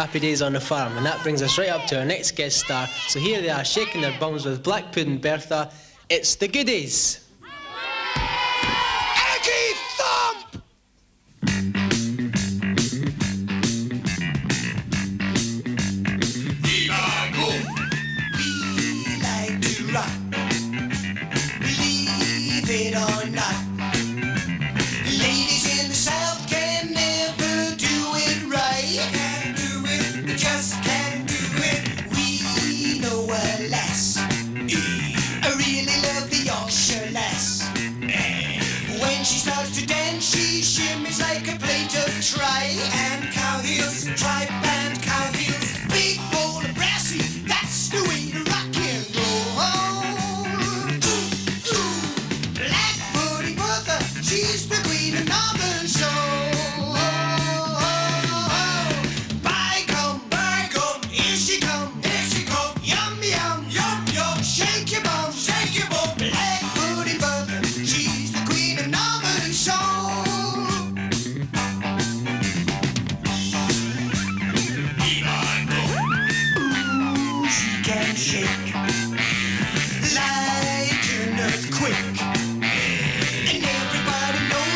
Happy Days on the Farm. And that brings us right up to our next guest star. So here they are, shaking their bums with Black Pudding Bertha. It's the goodies. Thump! Like it on. try and cow heels, Try and cow.